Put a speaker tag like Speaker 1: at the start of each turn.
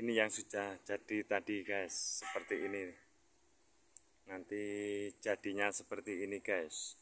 Speaker 1: ini yang sudah jadi tadi guys seperti ini. Nanti jadinya seperti ini guys.